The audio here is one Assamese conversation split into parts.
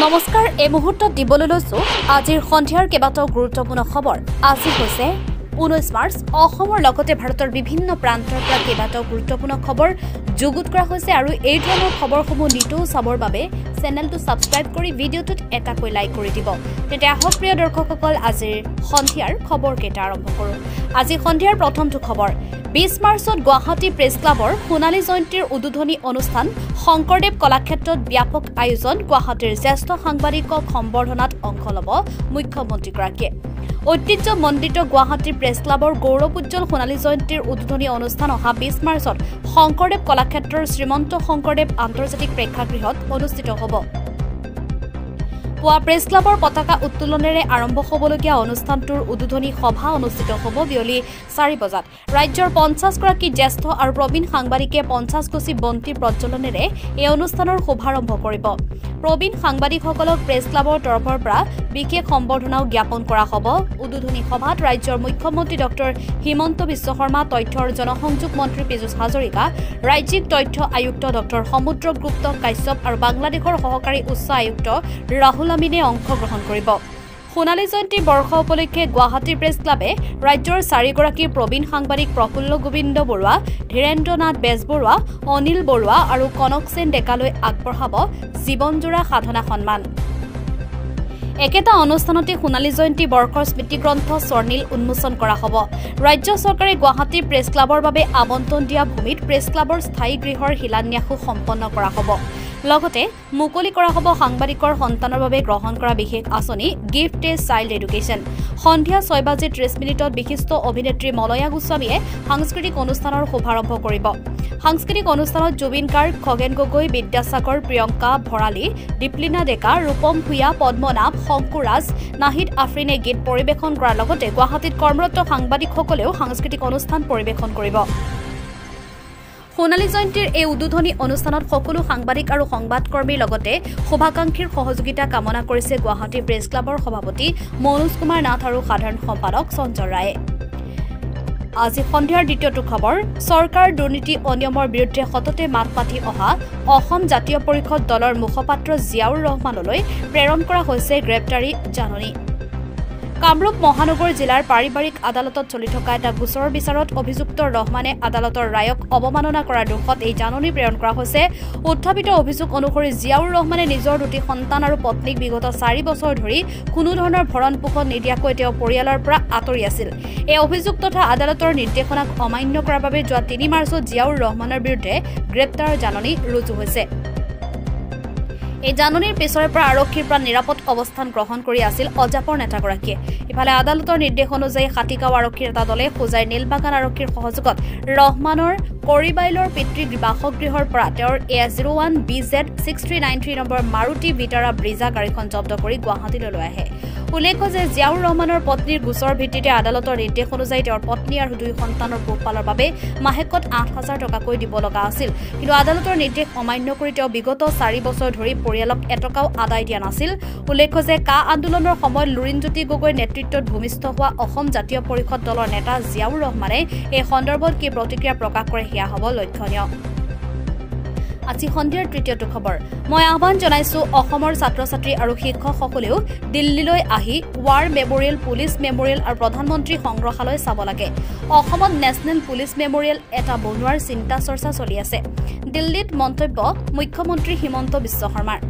নমস্কাৰ এই মুহূৰ্তত দিবলৈ লৈছো আজিৰ সন্ধিয়াৰ কেইবাটাও গুৰুত্বপূৰ্ণ খবৰ। আজি হৈছে ঊনৈছ মাৰ্চ অসমৰ লগতে ভাৰতৰ বিভিন্ন প্ৰান্তৰ পৰা কেইবাটাও গুৰুত্বপূৰ্ণ খবৰ যুগুত কৰা হৈছে আৰু এই ধৰণৰ খবৰসমূহ নিতৌ চাবৰ বাবে চেনেলটো ছাবস্ক্ৰাইব কৰি ভিডিঅ'টোত এটাকৈ লাইক কৰি দিব। তেতিয়া আহক প্ৰিয় দৰ্শকসকল আজিৰ সন্ধিয়াৰ খবৰকেইটা আৰম্ভ কৰোঁ। আজি সন্ধিয়াৰ প্ৰথমটো খবৰ। বিছ মাৰ্চত গুৱাহাটী প্ৰেছ ক্লাবৰ সোণালী জয়ন্তীৰ উদ্বোধনী অনুষ্ঠান শংকৰদেৱ কলাক্ষেত্ৰত ব্যাপক আয়োজন। গুৱাহাটীৰ জ্যেষ্ঠ সাংবাদিকক সম্বৰ্ধনাত অংশ ল'ব মুখ্যমন্ত্ৰীগৰাকীয়ে। ঐতিহ্যমণ্ডিত গুৱাহাটী প্ৰেছ ক্লাবৰ গৌৰৱোজ্জ্বল সোণালী জয়ন্তীৰ উদ্বোধনী অনুষ্ঠান অহা বিছ মাৰ্চত শংকৰদেৱ কলাক্ষেত্ৰৰ শ্ৰীমন্ত শংকৰদেৱ আন্তৰ্জাতিক প্ৰেক্ষাগৃহত অনুষ্ঠিত হ'ব। পুৱা প্ৰেছ ক্লাবৰ পতাকা উত্তোলনেৰে আৰম্ভ হ'বলগীয়া অনুষ্ঠানটোৰ উদ্বোধনী সভা অনুষ্ঠিত হ'ব বিয়লি চাৰি বজাত। ৰাজ্যৰ পঞ্চাছগৰাকী জ্যেষ্ঠ আৰু প্ৰবীণ সাংবাদিকে পঞ্চাছগছি বন্তি প্ৰজ্বলনেৰে এই অনুষ্ঠানৰ শুভাৰম্ভ কৰিব। প্ৰবীণ সাংবাদিকসকলক প্ৰেছ ক্লাবৰ তৰফৰ পৰা বিশেষ সম্বৰ্ধনাও জ্ঞাপন কৰা হ'ব। উদ্বোধনী সভাত ৰাজ্যৰ মুখ্যমন্ত্ৰী ডক্টৰ হিমন্ত বিশ্ব শৰ্মা তথ্য আৰু জনসংযোগ মন্ত্ৰী পীযুষ হাজৰিকা ৰাজ্যিক তথ্য আয়ুক্ত ডক্টৰ সমুদ্ৰগুপ্ত কাশ্যপ আৰু বাংলাদেশৰ সহকাৰী উচ্চ আয়ুক্ত ৰাহুল আমিনে অংশগ্ৰহণ কৰিব। সোণালী জয়ন্তী বৰ্ষ উপলক্ষে গুৱাহাটী প্ৰেছ ক্লাবে ৰাজ্যৰ চাৰিগৰাকী প্ৰবীণ সাংবাদিক প্ৰফুল্ল গোবিন্দ বৰুৱা ধীৰেন্দ্ৰ নাথ বেজবৰুৱা অনিল বৰুৱা আৰু কনক সেন ডেকালৈ আগবঢ়াব জীৱনজোৰা সাধনা সন্মান। একেটা অনুষ্ঠানতে সোণালী জয়ন্তী বৰ্ষৰ স্মৃতিগ্ৰন্থ স্বৰ্ণিল উন্মোচন কৰা হ'ব। ৰাজ্য চৰকাৰে গুৱাহাটী প্ৰেছ ক্লাবৰ বাবে আবণ্টন দিয়া ভূমিত প্ৰেছ ক্লাবৰ স্থায়ী গৃহৰ শিলান্যাসো সম্পন্ন কৰা হ'ব। লগতে মুকলি কৰা হ'ব সাংবাদিকৰ সন্তানৰ বাবে গ্ৰহণ কৰা বিশেষ আঁচনি গিফ্ট এ চাইল্ড এডুকেশ্যন। সন্ধিয়া ছয় বাজি ত্ৰিছ মিনিটত বিশিষ্ট অভিনেত্ৰী মলয়া গোস্বামীয়ে সাংস্কৃতিক অনুষ্ঠানৰ শুভাৰম্ভ কৰিব। সাংস্কৃতিক অনুষ্ঠানত জুবিন গাৰ্গ খগেন গগৈ বিদ্যাসাগৰ প্ৰিয়ংকা ভৰালী দীপলিনা ডেকা ৰূপম ভূঞা পদ্মনাভ শংকুৰাজ নাহিদ আফৰিনে গীত পৰিৱেশন কৰাৰ লগতে গুৱাহাটীত কৰ্মৰত সাংবাদিকসকলেও সাংস্কৃতিক অনুষ্ঠান পৰিৱেশন কৰিব। সোণালী জয়ন্তীৰ এই উদ্বোধনী অনুষ্ঠানত সকলো সাংবাদিক আৰু সংবাদকৰ্মীৰ লগতে শুভাকাংক্ষীৰ সহযোগিতা কামনা কৰিছে গুৱাহাটী প্ৰেছ ক্লাবৰ সভাপতি মনোজ কুমাৰ নাথ আৰু সাধাৰণ সম্পাদক সঞ্জয় ৰায়ে। আজি সন্ধিয়াৰ দ্বিতীয়টো খবৰ চৰকাৰ দুৰ্নীতি অনিয়মৰ বিৰুদ্ধে সততে মাত মাতি অহা অসম জাতীয় পৰিষদ দলৰ মুখপাত্ৰ জিয়াউৰ ৰহমানলৈ প্ৰেৰণ কৰা হৈছে গ্ৰেপ্তাৰী জাননী। কামৰূপ মহানগৰ জিলাৰ পাৰিবাৰিক আদালতত চলি থকা এটা গোচৰৰ বিচাৰত অভিযুক্ত ৰহমানে আদালতৰ ৰায়ক অৱমাননা কৰাৰ দোষত এই জাননী প্ৰেৰণ কৰা হৈছে। উত্থাপিত অভিযোগ অনুসৰি জিয়াউৰ ৰহমানে নিজৰ দুটি সন্তান আৰু পত্নীক বিগত চাৰি বছৰ ধৰি কোনো ধৰণৰ ভৰণ পোষণ নিদিয়াকৈ তেওঁ পৰিয়ালৰ পৰা আঁতৰি আছিল। এই অভিযোগ তথা আদালতৰ নিৰ্দেশনাক অমান্য কৰাৰ বাবে যোৱা তিনি মাৰ্চত জিয়াউৰ ৰহমানৰ বিৰুদ্ধে গ্ৰেপ্তাৰ জাননী ৰুজু হৈছে। এই জাননীৰ পিছৰে পৰা আৰক্ষীৰ পৰা নিৰাপদ অৱস্থান গ্ৰহণ কৰি আছিল অজাপৰ নেতাগৰাকীয়ে। ইফালে আদালতৰ নিৰ্দেশ অনুযায়ী হাতীগাঁও আৰক্ষীৰ এটা দলে হোজাইৰ নীলবাগান আৰক্ষীৰ সহযোগত ৰহমানৰ কৰিবাইলৰ পিতৃ বাসগৃহৰ পৰা তেওঁৰ A zero' one B Z six three nine three number Maruti Vitara Brezza গাড়ীখন জব্দ কৰি গুৱাহাটীলৈ লৈ আহে। উল্লেখ্য যে জিয়াউৰ ৰহমানৰ পত্নীৰ গোচৰ ভিত্তিতে আদালতৰ নিৰ্দেশ অনুযায়ী তেওঁৰ পত্নী আৰু দুই সন্তানৰ পোহপালৰ বাবে মাহেকত আঠ হাজাৰ টকাকৈ দিব লগা আছিল। কিন্তু আদালতৰ নিৰ্দেশ অমান্য কৰি তেওঁ বিগত চাৰি বছৰ ধৰি পৰিয়ালক এটকাও আদায় দিয়া নাছিল। উল্লেখ্য যে কা আন্দোলনৰ সময়ত লুৰিণজ্যোতি গগৈৰ নেতৃত্বত ভূমিষ্ঠ হোৱা অসম জাতীয় পৰিষদ দলৰ নেতা জিয়াউৰ ৰহমানে এই সন্দৰ্ভত কি প্ৰতিক্ৰিয়া প্ৰকাশ কৰে সেয়া হ'ব লক্ষণীয়। আজি সন্ধিয়াৰ তৃতীয়টো খবৰ। মই আহ্বান জনাইছো অসমৰ ছাত্ৰ ছাত্ৰী আৰু শিক্ষকসকলেও দিল্লীলৈ আহি ৱাৰ মেমৰিয়েল পুলিচ মেমৰিয়েল আৰু প্ৰধানমন্ত্ৰী সংগ্ৰহালয় চাব লাগে। অসমত নেশ্যনেল পুলিচ মেমৰিয়েল এটা বনোৱাৰ চিন্তা চৰ্চা চলি আছে। দিল্লীত মন্তব্য মুখ্যমন্ত্ৰী হিমন্ত বিশ্ব শৰ্মাৰ।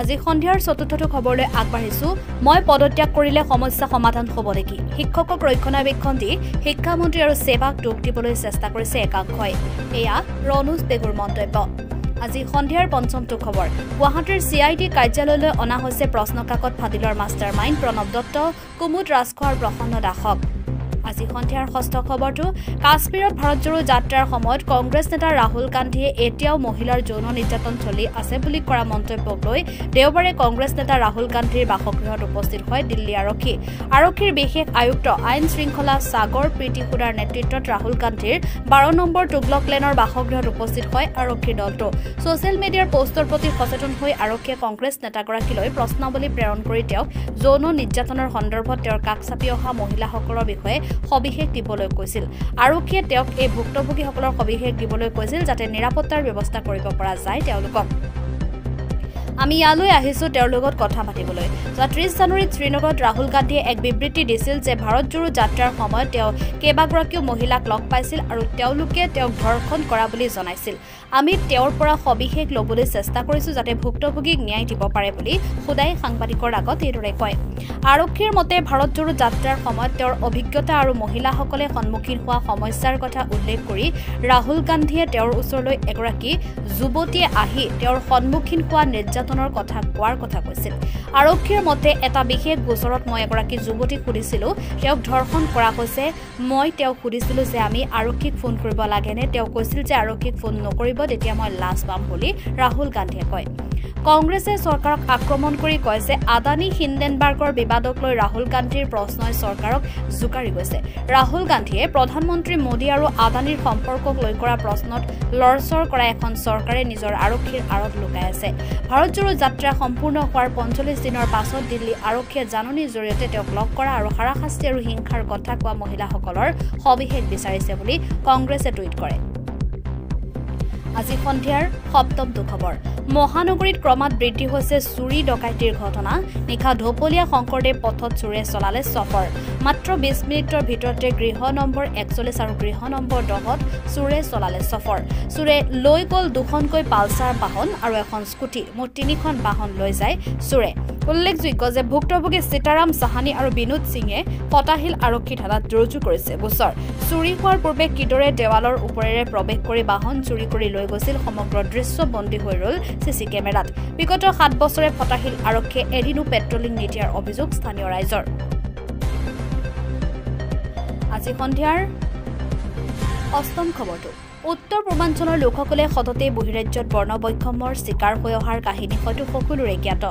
আজি সন্ধিয়াৰ চতুৰ্থটো খবৰলৈ আগবাঢ়িছো। মই পদত্যাগ কৰিলে সমস্যা সমাধান হ'ব নেকি? শিক্ষকক ৰক্ষণাবেক্ষণ দি শিক্ষামন্ত্ৰী আৰু সেৱাক দোষ দিবলৈ চেষ্টা কৰিছে একাংশই। এয়া ৰণোজ পেগুৰ মন্তব্য। আজি সন্ধিয়াৰ পঞ্চমটো খবৰ। গুৱাহাটীৰ চি আই ডি কাৰ্যালয়লৈ অনা হৈছে প্ৰশ্নকাকত ফাদিলৰ মাষ্টাৰ মাইণ্ড প্ৰণৱ দত্ত কুমুদ ৰাজখোৱা আৰু প্ৰসন্ন দাসক। আজি সন্ধিয়াৰ ষষ্ঠ খবৰটো কাশ্মীৰত ভাৰত জোৰো যাত্ৰাৰ সময়ত কংগ্ৰেছ নেতা ৰাহুল গান্ধীয়ে এতিয়াও মহিলাৰ যৌন নিৰ্যাতন চলি আছে বুলি কৰা মন্তব্যক লৈ দেওবাৰে কংগ্ৰেছ নেতা ৰাহুল গান্ধীৰ বাসগৃহত উপস্থিত হয় দিল্লী আৰক্ষী। আৰক্ষীৰ বিশেষ আয়ুক্ত আইন শৃংখলা সাগৰ প্ৰীতি সুদাৰ নেতৃত্বত ৰাহুল গান্ধীৰ বাৰ নম্বৰ টুগলক লেনৰ বাসগৃহত উপস্থিত হয় আৰক্ষীৰ দলটো। ছচিয়েল মিডিয়াৰ পোষ্টৰ প্ৰতি সচেতন হৈ আৰক্ষীয়ে কংগ্ৰেছ নেতাগৰাকীলৈ প্ৰশ্নাৱলী প্ৰেৰণ কৰি তেওঁক যৌন নিৰ্যাতনৰ সন্দৰ্ভত তেওঁৰ কাষ চাপি অহা মহিলাসকলৰ বিষয়ে সবিশেষ দিবলৈ কৈছিল। আৰক্ষীয়ে তেওঁক এই ভুক্তভোগীসকলৰ সবিশেষ দিবলৈ কৈছিল যাতে নিৰাপত্তাৰ ব্যৱস্থা কৰিব পৰা যায় তেওঁলোকক। আমি ইয়ালৈ আহিছোঁ তেওঁৰ লগত কথা পাতিবলৈ। যোৱা ত্ৰিছ জানুৱাৰীত শ্ৰীনগৰত ৰাহুল গান্ধীয়ে এক বিবৃতি দিছিল যে ভাৰত জোৰো যাত্ৰাৰ সময়ত তেওঁ কেইবাগৰাকীও মহিলাক লগ পাইছিল আৰু তেওঁলোকে তেওঁক ধৰ্ষণ কৰা বুলি জনাইছিল। আমি তেওঁৰ পৰা সবিশেষ ল'বলৈ চেষ্টা কৰিছোঁ যাতে ভুক্তভোগীক ন্যায় দিব পাৰে বুলি সোধাই সাংবাদিকৰ আগত এইদৰে কয়। আৰক্ষীৰ মতে ভাৰত জোৰো যাত্ৰাৰ সময়ত তেওঁৰ অভিজ্ঞতা আৰু মহিলাসকলে সন্মুখীন হোৱা সমস্যাৰ কথা উল্লেখ কৰি ৰাহুল গান্ধীয়ে তেওঁৰ ওচৰলৈ এগৰাকী যুৱতীয়ে আহি তেওঁৰ সন্মুখীন হোৱা নিৰ্যাতনৰ কথা কোৱাৰ কথা কৈছিল। আৰক্ষীৰ মতে এটা বিশেষ গোচৰত মই এগৰাকী যুৱতীক সুধিছিলোঁ তেওঁক ধৰ্ষণ কৰা হৈছে। মই তেওঁক সুধিছিলোঁ যে আমি আৰক্ষীক ফোন কৰিব লাগেনে? তেওঁ কৈছিল যে আৰক্ষীক ফোন নকৰিব তেতিয়া মই লাজ পাম বুলি ৰাহুল গান্ধীয়ে কয়। কংগ্ৰেছে চৰকাৰক আক্ৰমণ কৰি কয় যে আদানী হিন্দেনবাৰ্গৰ বিবাদক লৈ ৰাহুল গান্ধীৰ প্ৰশ্নই চৰকাৰক জোকাৰি গৈছে। ৰাহুল গান্ধীয়ে প্ৰধানমন্ত্ৰী মোদী আৰু আদানীৰ সম্পৰ্কক লৈ কৰা প্ৰশ্নত লৰচৰ কৰা এখন চৰকাৰে নিজৰ আৰক্ষীৰ আঁৰত লুকাই আছে। ভাৰত জোৰো যাত্ৰা সম্পূৰ্ণ হোৱাৰ পঞ্চল্লিছ দিনৰ পাছত দিল্লী আৰক্ষীয়ে জাননীৰ জৰিয়তে তেওঁক লগ কৰা আৰু হাৰাশাস্তি আৰু হিংসাৰ কথা কোৱা মহিলাসকলৰ সবিশেষ বিচাৰিছে বুলি কংগ্ৰেছে টুইট কৰে। আজি সন্ধিয়াৰ সপ্তমটো খবৰ মহানগৰীত ক্ৰমাৎ বৃদ্ধি হৈছে চুৰি ডকাইতিৰ ঘটনা। নিশা ঢপলীয়া শংকৰদেৱ পথত চোৰে চলালে চফৰ মাত্ৰ বিছ মিনিটৰ ভিতৰতে গৃহ নম্বৰ একচল্লিছ আৰু গৃহ নম্বৰ দহত চোৰে চলালে চফৰ চোৰে লৈ গ'ল দুখনকৈ পালচাৰ বাহন আৰু এখন স্কুটি। মুঠ তিনিখন বাহন লৈ যায় চোৰে। উল্লেখযোগ্য যে ভুক্তভোগী সীতাৰাম চাহানী আৰু বিনোদ সিঙে ফটাশিল আৰক্ষী থানাত ৰুজু কৰিছে। গোচৰ চুৰি হোৱাৰ পূৰ্বে কিদৰে দেৱালৰ ওপৰেৰে প্ৰৱেশ কৰি বাহন চুৰি কৰি লৈ গৈছিল সমগ্ৰ দৃশ্য বন্দী হৈ ৰল চি চি কেমেৰাত। বিগত সাত বছৰে ফটাশিল আৰক্ষীয়ে এদিনো পেট্ৰলিং নিদিয়াৰ অভিযোগ স্থানীয় ৰাইজৰ। আজি সন্ধিয়াৰ অষ্টম খবৰটো। উত্তৰ পূৰ্বাঞ্চলৰ লোকসকলে সততে বহিৰাজ্যত বৰ্ণবৈষম্যৰ চিকাৰ হৈ অহাৰ কাহিনী হয়তো সকলোৰে জ্ঞাত।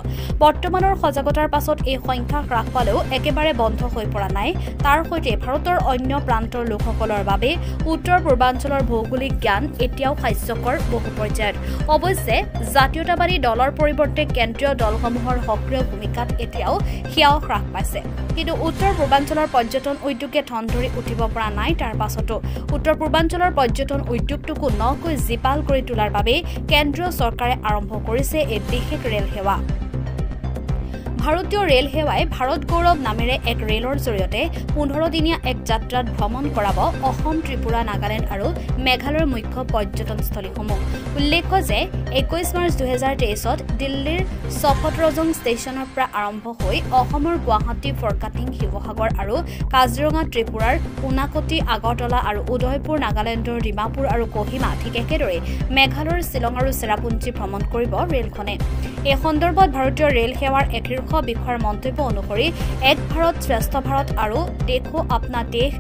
বৰ্তমানৰ সজাগতাৰ পাছত এই সংখ্যা হ্ৰাস পালেও একেবাৰে বন্ধ হৈ পৰা নাই। তাৰ সৈতে ভাৰতৰ অন্য প্ৰান্তৰ লোকসকলৰ বাবে উত্তৰ পূৰ্বাঞ্চলৰ ভৌগোলিক জ্ঞান এতিয়াও হাস্যকৰ বহু পৰ্যায়ত। অৱশ্যে জাতীয়তাবাদী দলৰ পৰিৱৰ্তে কেন্দ্ৰীয় দলসমূহৰ সক্ৰিয় ভূমিকাত এতিয়াও সেয়াও হ্ৰাস পাইছে। কিন্তু উত্তৰ পূৰ্বাঞ্চলৰ পৰ্যটন উদ্যোগে ঠন ধৰি উঠিব পৰা নাই তাৰ পাছতো। উত্তৰ পূৰ্বাঞ্চলৰ পৰ্যটন উদ্যোগটোকো নকৈ জীপাল কৰি তোলাৰ বাবে কেন্দ্ৰীয় চৰকাৰে আৰম্ভ কৰিছে এই বিশেষ ৰেল সেৱা। ভাৰতীয় ৰেল সেৱাই ভাৰত গৌৰৱ নামেৰে এক ৰেলৰ জৰিয়তে পোন্ধৰ দিনীয়া এক যাত্ৰাত ভ্ৰমণ কৰাব অসম ত্ৰিপুৰা নাগালেণ্ড আৰু মেঘালয়ৰ মুখ্য পৰ্যটনস্থলীসমূহ। উল্লেখ্য যে একৈছ মাৰ্চ দুহেজাৰ তেইছত দিল্লীৰ চফদৰজং ষ্টেচনৰ পৰা আৰম্ভ হৈ অসমৰ গুৱাহাটী ফৰকাটিং শিৱসাগৰ আৰু কাজিৰঙা ত্ৰিপুৰাৰ উনাকটি আগৰতলা আৰু উদয়পুৰ নাগালেণ্ডৰ ডিমাপুৰ আৰু কহিমা ঠিক একেদৰে মেঘালয়ৰ শ্বিলং আৰু চেৰাপুঞ্জী ভ্ৰমণ কৰিব ৰেলখনে। এই সন্দৰ্ভত ভাৰতীয় ৰেল সেৱাৰ এক শীৰ্ষ বিষয়াৰ মন্তব্য অনুসৰি এক ভাৰত শ্ৰেষ্ঠ ভাৰত আৰু দেখো আপনা দেশ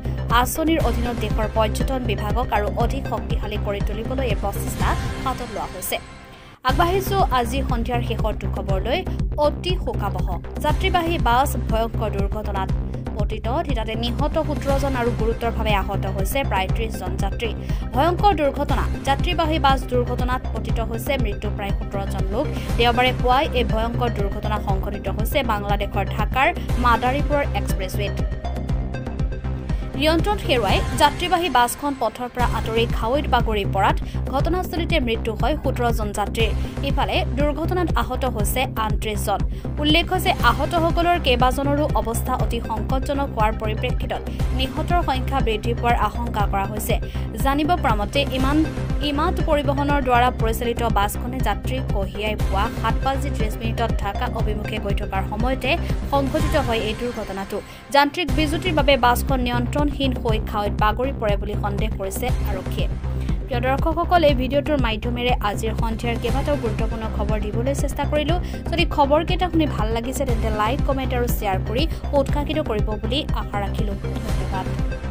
আঁচনিৰ অধীনত দেশৰ পৰ্যটন বিভাগক আৰু অধিক শক্তিশালী কৰি তুলিবলৈ এই প্ৰচেষ্টা হাতত লোৱা হৈছে। আগবাঢ়িছো আজি সন্ধিয়াৰ শেষৰটো খবৰলৈ অতি শোকাবহ। যাত্ৰীবাহী বাছ ভয়ংকৰ দুৰ্ঘটনাত পতিত থিতাতে নিহত সোতৰজন আৰু গুৰুতৰভাৱে আহত হৈছে প্ৰায় ত্ৰিশজন যাত্ৰী। ভয়ংকৰ দুৰ্ঘটনা। যাত্ৰীবাহী বাছ দুৰ্ঘটনাত পতিত হৈছে মৃত্যু প্ৰায় সোতৰজন লোক। দেওবাৰে পুৱাই এই ভয়ংকৰ দুৰ্ঘটনা সংঘটিত হৈছে বাংলাদেশৰ ঢাকাৰ মাদাৰীপুৰৰ এক্সপ্ৰেছৱেত। নিয়ন্ত্ৰণ হেৰুৱাই যাত্ৰীবাহী বাছখন পথৰ পৰা আঁতৰি খাৱৈত বাগৰি পৰাত ঘটনাস্থলীতে মৃত্যু হয় সোতৰজন যাত্ৰীৰ ইফালে দুৰ্ঘটনাত আহত হৈছে আন ত্ৰিশজন। উল্লেখ্য যে আহতসকলৰ কেইবাজনৰো অৱস্থা অতি সংকটজনক হোৱাৰ পৰিপ্ৰেক্ষিতত নিহতৰ সংখ্যা বৃদ্ধি পোৱাৰ আশংকা কৰা হৈছে। জানিব পৰা মতে ইমান ইমাত পৰিবহণৰ দ্বাৰা পৰিচালিত বাছখনে যাত্ৰীক কঢ়িয়াই পুৱা সাত বাজি ত্ৰিছ মিনিটত ঢাকা অভিমুখে গৈ থকাৰ সময়তে সংঘটিত হয় এই দুৰ্ঘটনাটো। যান্ত্ৰিক বিজুতিৰ বাবে বাছখন নিয়ন্ত্ৰণহীন হৈ খাৱৈত বাগৰি পৰে বুলি সন্দেহ কৰিছে আৰক্ষীয়ে। প্ৰিয় দৰ্শকসকল এই ভিডিঅ'টোৰ মাধ্যমেৰে আজিৰ সন্ধিয়াৰ কেইবাটাও গুৰুত্বপূৰ্ণ খবৰ দিবলৈ চেষ্টা কৰিলোঁ। যদি খবৰকেইটা শুনি ভাল লাগিছে তেন্তে লাইক কমেণ্ট আৰু শ্বেয়াৰ কৰি উৎসাহিত কৰিব বুলি আশা ৰাখিলোঁ। ধন্যবাদ।